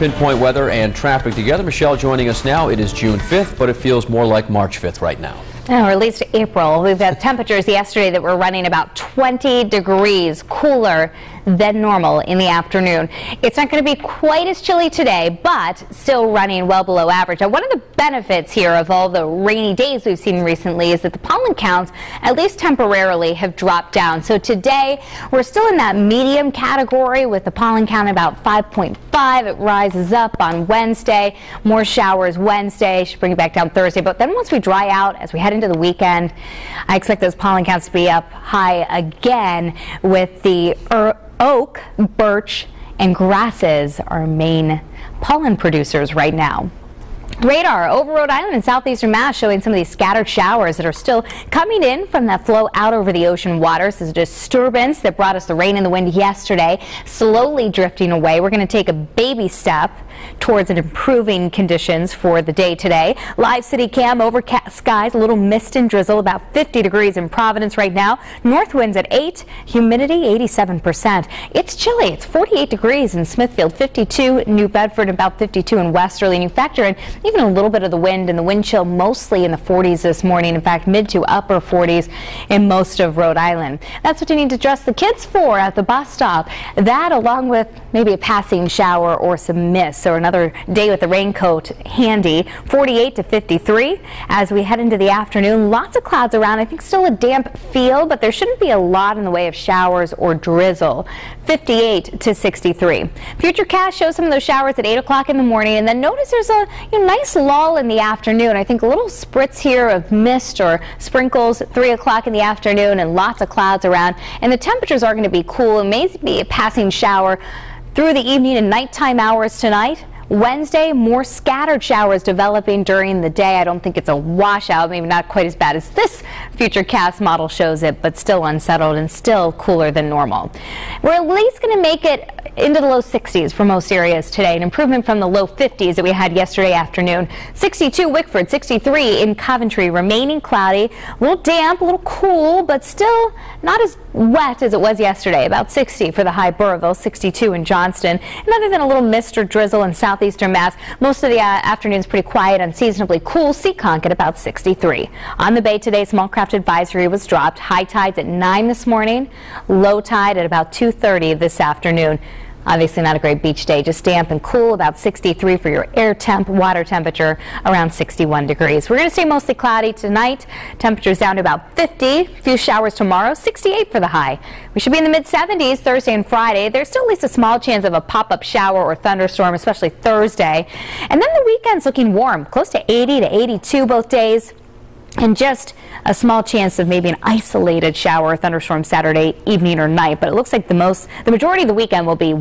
Pinpoint weather and traffic together. Michelle joining us now. It is June 5th, but it feels more like March 5th right now. Oh, or at least April. We've had temperatures yesterday that were running about 20 degrees cooler than normal in the afternoon. It's not going to be quite as chilly today, but still running well below average. Now, one of the benefits here of all the rainy days we've seen recently is that the pollen counts, at least temporarily, have dropped down. So today, we're still in that medium category with the pollen count about 5.5. It rises up on Wednesday. More showers Wednesday. Should bring it back down Thursday. But then once we dry out, as we head into the weekend, I expect those pollen counts to be up high again with the oak, birch, and grasses are main pollen producers right now. Radar over Rhode Island and southeastern Mass showing some of these scattered showers that are still coming in from that flow out over the ocean waters. This is a disturbance that brought us the rain and the wind yesterday, slowly drifting away. We're going to take a baby step towards an improving conditions for the day today. Live city cam overcast skies, a little mist and drizzle, about 50 degrees in Providence right now. North winds at 8, humidity 87%. It's chilly. It's 48 degrees in Smithfield, 52 New Bedford, about 52 in Westerly. And you factor in even a little bit of the wind and the wind chill mostly in the 40s this morning. In fact, mid to upper 40s in most of Rhode Island. That's what you need to dress the kids for at the bus stop. That along with maybe a passing shower or some mist or another day with the raincoat handy. 48 to 53 as we head into the afternoon. Lots of clouds around. I think still a damp feel, but there shouldn't be a lot in the way of showers or drizzle. 58 to 63. Futurecast shows some of those showers at 8 o'clock in the morning, and then notice there's a you know, nice lull in the afternoon. I think a little spritz here of mist or sprinkles 3 o'clock in the afternoon and lots of clouds around. And the temperatures are going to be cool and maybe a passing shower through the evening and nighttime hours tonight. Wednesday, more scattered showers developing during the day. I don't think it's a washout, maybe not quite as bad as this Futurecast model shows it, but still unsettled and still cooler than normal. We're at least going to make it into the low 60s for most areas today, an improvement from the low 50s that we had yesterday afternoon. 62 Wickford, 63 in Coventry, remaining cloudy, a little damp, a little cool, but still not as wet as it was yesterday. About 60 for the high Burrillville, 62 in Johnston. And other than a little mist or drizzle in southeastern Mass, most of the uh, afternoon is pretty quiet, unseasonably cool. Seekonk at about 63. On the bay today, small craft advisory was dropped. High tides at 9 this morning, low tide at about 2.30 this afternoon. Obviously not a great beach day, just damp and cool, about 63 for your air temp, water temperature around 61 degrees. We're going to stay mostly cloudy tonight. Temperatures down to about 50. A few showers tomorrow, 68 for the high. We should be in the mid 70s Thursday and Friday. There's still at least a small chance of a pop-up shower or thunderstorm, especially Thursday. And then the weekend's looking warm, close to 80 to 82 both days and just a small chance of maybe an isolated shower or thunderstorm Saturday evening or night. But it looks like the most, the majority of the weekend will be